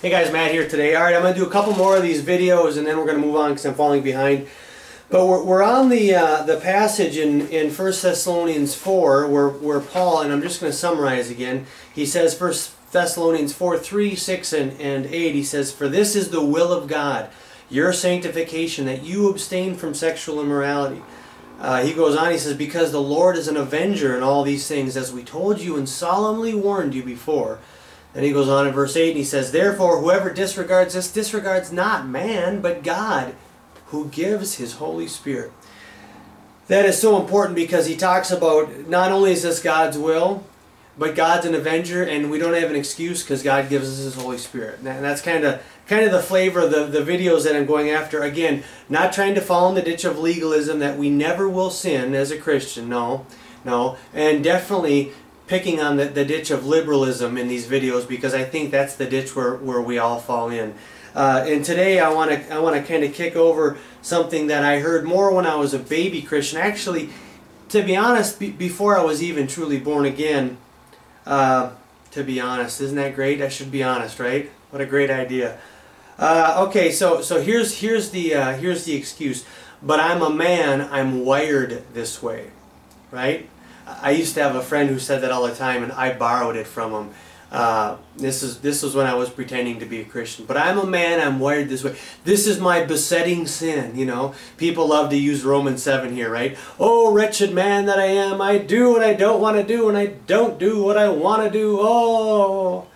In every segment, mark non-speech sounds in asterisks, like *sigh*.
Hey guys, Matt here today. Alright, I'm going to do a couple more of these videos and then we're going to move on because I'm falling behind. But we're, we're on the uh, the passage in, in 1 Thessalonians 4 where, where Paul, and I'm just going to summarize again, he says 1 Thessalonians 4, 3, 6, and, and 8, he says, For this is the will of God, your sanctification, that you abstain from sexual immorality. Uh, he goes on, he says, Because the Lord is an avenger in all these things, as we told you and solemnly warned you before. Then he goes on in verse 8 and he says, Therefore, whoever disregards this disregards not man, but God, who gives his Holy Spirit. That is so important because he talks about not only is this God's will, but God's an avenger, and we don't have an excuse because God gives us His Holy Spirit. And that's kind of kind of the flavor of the, the videos that I'm going after. Again, not trying to fall in the ditch of legalism that we never will sin as a Christian. No, no, and definitely picking on the, the ditch of liberalism in these videos because I think that's the ditch where, where we all fall in. Uh, and today I want to I want to kind of kick over something that I heard more when I was a baby Christian. Actually, to be honest, be, before I was even truly born again. Uh, to be honest, isn't that great? I should be honest, right? What a great idea. Uh, okay, so so here's here's the uh, here's the excuse. But I'm a man. I'm wired this way, right? I used to have a friend who said that all the time, and I borrowed it from him. Uh, this is this was when I was pretending to be a Christian. But I'm a man. I'm wired this way. This is my besetting sin. You know, people love to use Romans seven here, right? Oh, wretched man that I am! I do what I don't want to do, and I don't do what I want to do. Oh,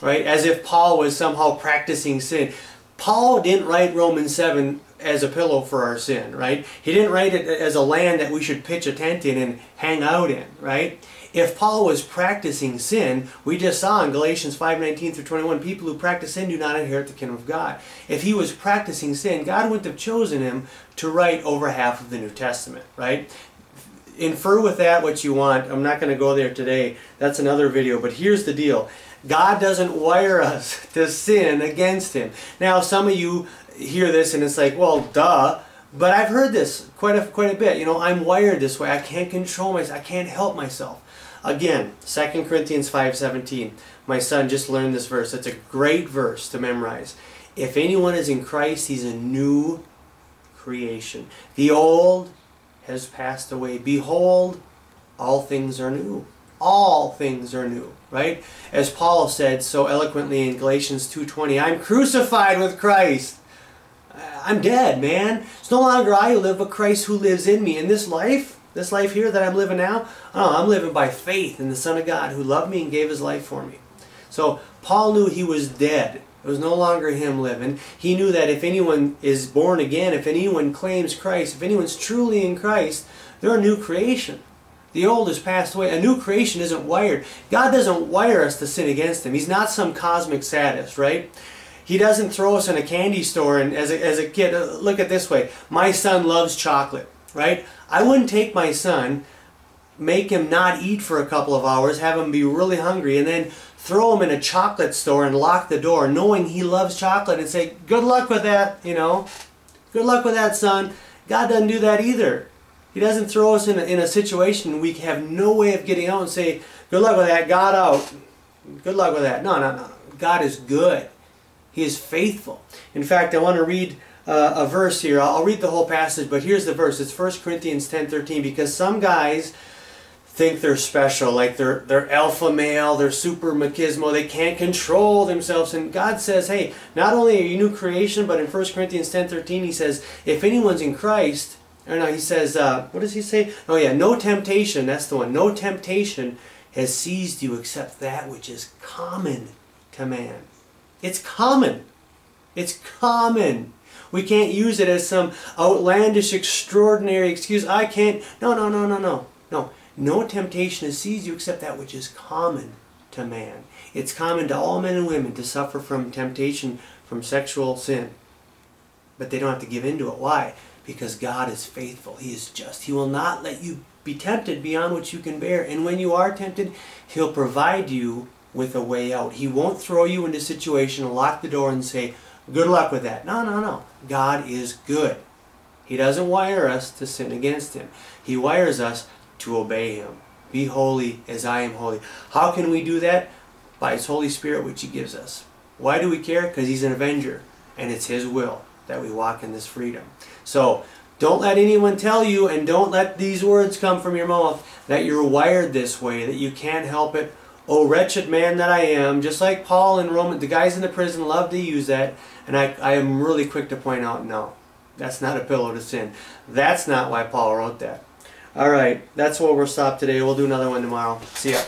right? As if Paul was somehow practicing sin. Paul didn't write Romans seven as a pillow for our sin, right? He didn't write it as a land that we should pitch a tent in and hang out in, right? If Paul was practicing sin, we just saw in Galatians 5:19 through 21, people who practice sin do not inherit the kingdom of God. If he was practicing sin, God wouldn't have chosen him to write over half of the New Testament, right? Infer with that what you want. I'm not going to go there today. That's another video, but here's the deal. God doesn't wire us *laughs* to sin against him. Now, some of you hear this and it's like, well, duh. But I've heard this quite a, quite a bit. You know, I'm wired this way. I can't control myself. I can't help myself. Again, 2 Corinthians 5.17. My son just learned this verse. It's a great verse to memorize. If anyone is in Christ, he's a new creation. The old has passed away. Behold, all things are new. All things are new, right? As Paul said so eloquently in Galatians 2.20, I'm crucified with Christ. Uh, I'm dead, man. It's no longer I who live, but Christ who lives in me. In this life, this life here that I'm living now, oh, I'm living by faith in the Son of God who loved me and gave his life for me. So Paul knew he was dead. It was no longer him living. He knew that if anyone is born again, if anyone claims Christ, if anyone's truly in Christ, they're a new creation. The old has passed away. A new creation isn't wired. God doesn't wire us to sin against him. He's not some cosmic sadist, right? He doesn't throw us in a candy store and as a, as a kid, uh, look at this way. My son loves chocolate, right? I wouldn't take my son, make him not eat for a couple of hours, have him be really hungry, and then throw him in a chocolate store and lock the door knowing he loves chocolate and say, good luck with that, you know. Good luck with that, son. God doesn't do that either. He doesn't throw us in a, in a situation we have no way of getting out and say, good luck with that, God out. Good luck with that. No, no, no. God is good. He is faithful. In fact, I want to read uh, a verse here. I'll read the whole passage, but here's the verse. It's 1 Corinthians 10, 13, because some guys think they're special, like they're, they're alpha male, they're super machismo, they can't control themselves. And God says, hey, not only are you new creation, but in 1 Corinthians 10, 13, he says, if anyone's in Christ, or no, he says, uh, what does he say? Oh yeah, no temptation, that's the one. No temptation has seized you except that which is common to man. It's common. It's common. We can't use it as some outlandish, extraordinary excuse. I can't. No, no, no, no, no. No. No temptation has seized you except that which is common to man. It's common to all men and women to suffer from temptation from sexual sin. But they don't have to give in to it. Why? Because God is faithful. He is just. He will not let you be tempted beyond what you can bear. And when you are tempted, He'll provide you with a way out. He won't throw you into a situation and lock the door and say, good luck with that. No, no, no. God is good. He doesn't wire us to sin against Him. He wires us to obey Him. Be holy as I am holy. How can we do that? By His Holy Spirit which He gives us. Why do we care? Because he's an avenger, and it's his will that we walk in this freedom. So don't let anyone tell you, and don't let these words come from your mouth that you're wired this way, that you can't help it. Oh, wretched man that I am, just like Paul and Roman, the guys in the prison love to use that, and I, I am really quick to point out, no, that's not a pillow to sin. That's not why Paul wrote that. All right, that's where we'll stop today. We'll do another one tomorrow. See ya.